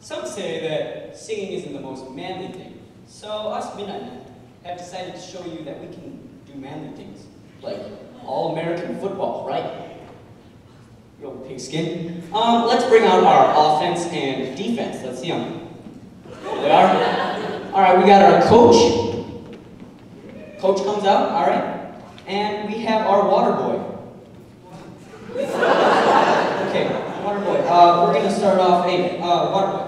Some say that singing isn't the most manly thing. So us Midnight Men have decided to show you that we can do manly things. Like all-American football, right? Old pigskin. Um, let's bring out our offense and defense. Let's see them. There they are. All right, we got our coach. Coach comes out, all right. And we have our water boy. Okay, water boy. Uh, we're gonna start off. Hey, uh, water boy.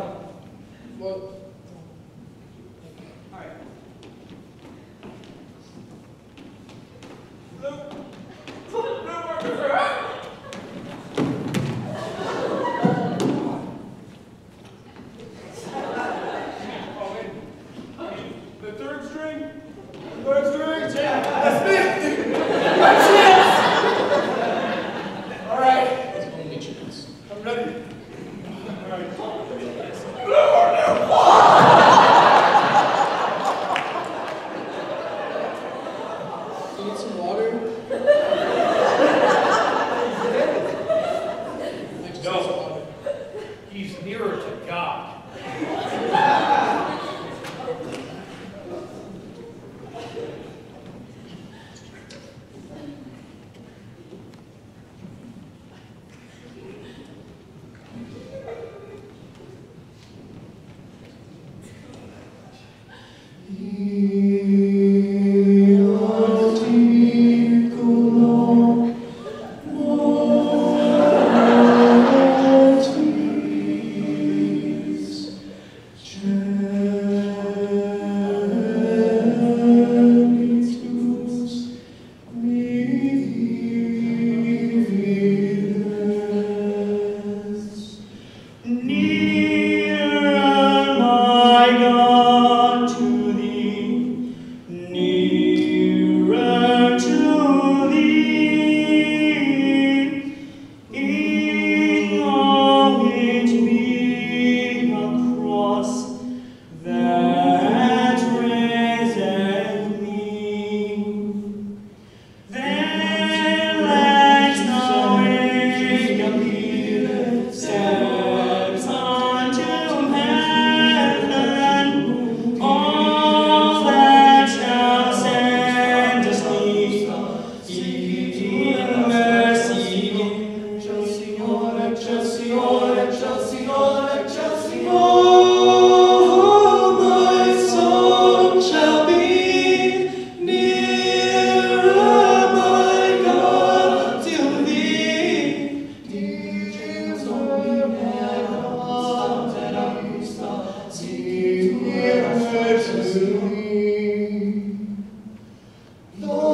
Todo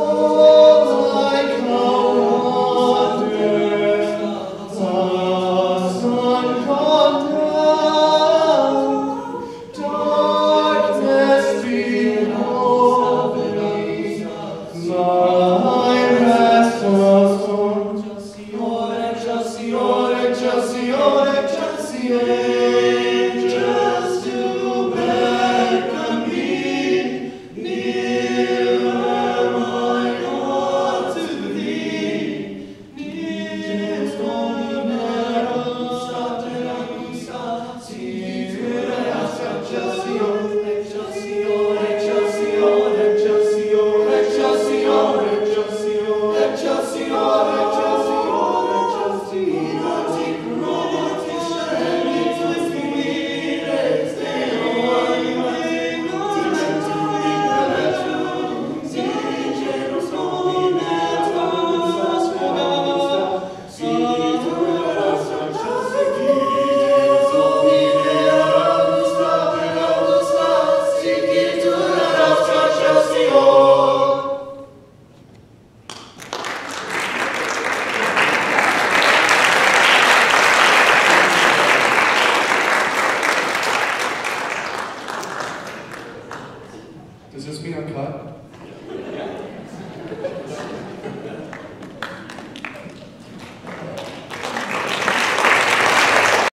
God